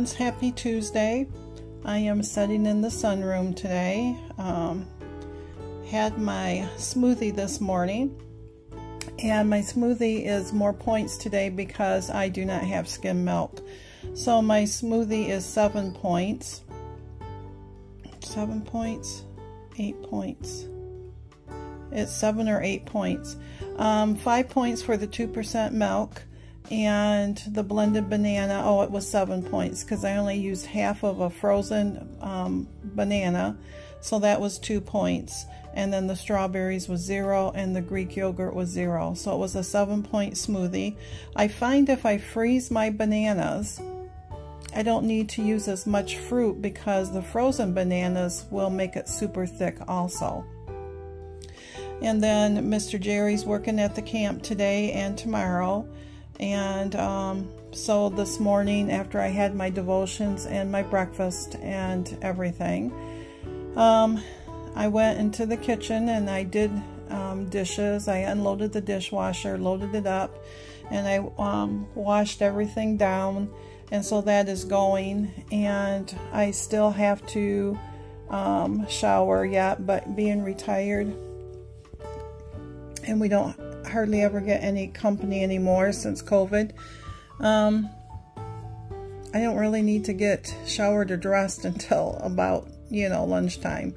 friends, happy Tuesday. I am sitting in the sunroom today. Um, had my smoothie this morning and my smoothie is more points today because I do not have skim milk. So my smoothie is seven points. Seven points, eight points. It's seven or eight points. Um, five points for the 2% milk and the blended banana, oh, it was seven points because I only used half of a frozen um, banana. So that was two points. And then the strawberries was zero and the Greek yogurt was zero. So it was a seven point smoothie. I find if I freeze my bananas, I don't need to use as much fruit because the frozen bananas will make it super thick also. And then Mr. Jerry's working at the camp today and tomorrow. And um, so this morning, after I had my devotions and my breakfast and everything, um, I went into the kitchen and I did um, dishes. I unloaded the dishwasher, loaded it up, and I um, washed everything down. And so that is going. And I still have to um, shower yet, but being retired, and we don't hardly ever get any company anymore since COVID. Um, I don't really need to get showered or dressed until about, you know, lunchtime.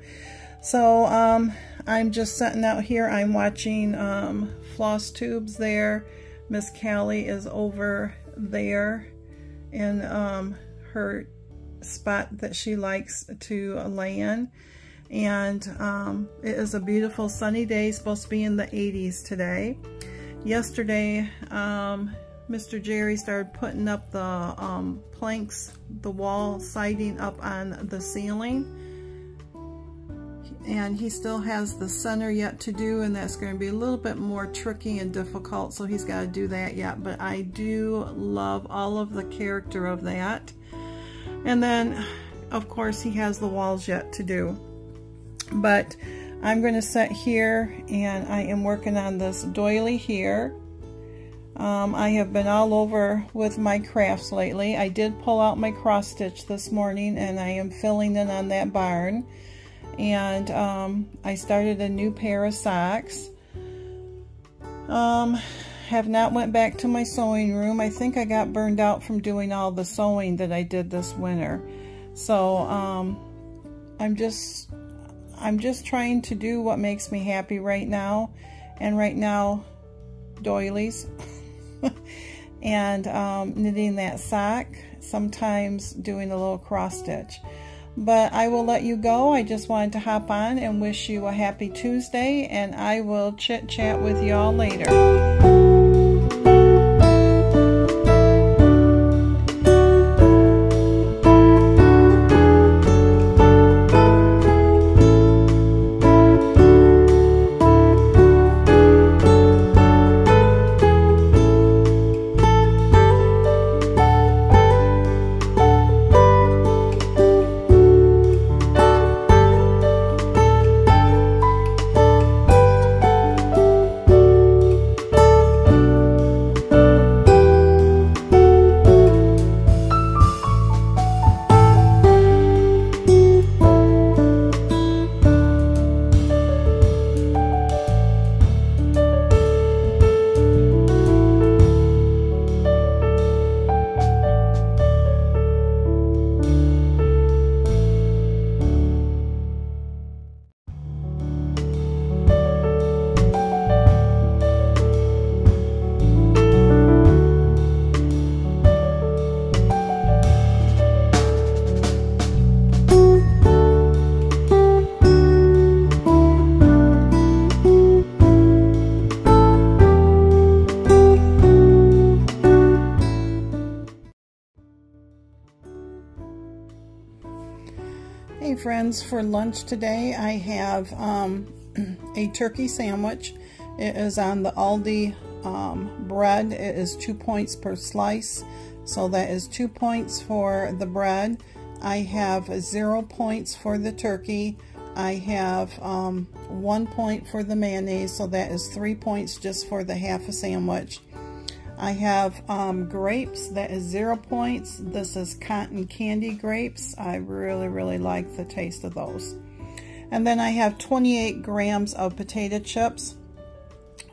So um, I'm just sitting out here. I'm watching um, Floss Tubes there. Miss Cali is over there in um, her spot that she likes to lay in and um, it is a beautiful sunny day supposed to be in the 80s today. Yesterday um, Mr. Jerry started putting up the um, planks the wall siding up on the ceiling. And he still has the center yet to do and that's going to be a little bit more tricky and difficult so he's got to do that yet. But I do love all of the character of that. And then of course he has the walls yet to do but I'm going to sit here and I am working on this doily here. Um, I have been all over with my crafts lately. I did pull out my cross stitch this morning and I am filling in on that barn. And um, I started a new pair of socks. Um, have not went back to my sewing room. I think I got burned out from doing all the sewing that I did this winter. So um, I'm just I'm just trying to do what makes me happy right now. And right now, doilies. and um, knitting that sock. Sometimes doing a little cross stitch. But I will let you go. I just wanted to hop on and wish you a happy Tuesday. And I will chit chat with y'all later. Friends, for lunch today I have um, a turkey sandwich. It is on the Aldi um, bread. It is two points per slice. So that is two points for the bread. I have zero points for the turkey. I have um, one point for the mayonnaise, so that is three points just for the half a sandwich. I have um, grapes that is zero points. This is cotton candy grapes. I really, really like the taste of those. And then I have 28 grams of potato chips,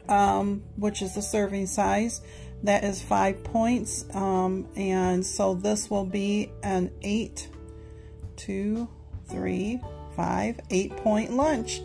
um, which is the serving size. That is five points. Um, and so this will be an eight, two, three, five, eight point lunch.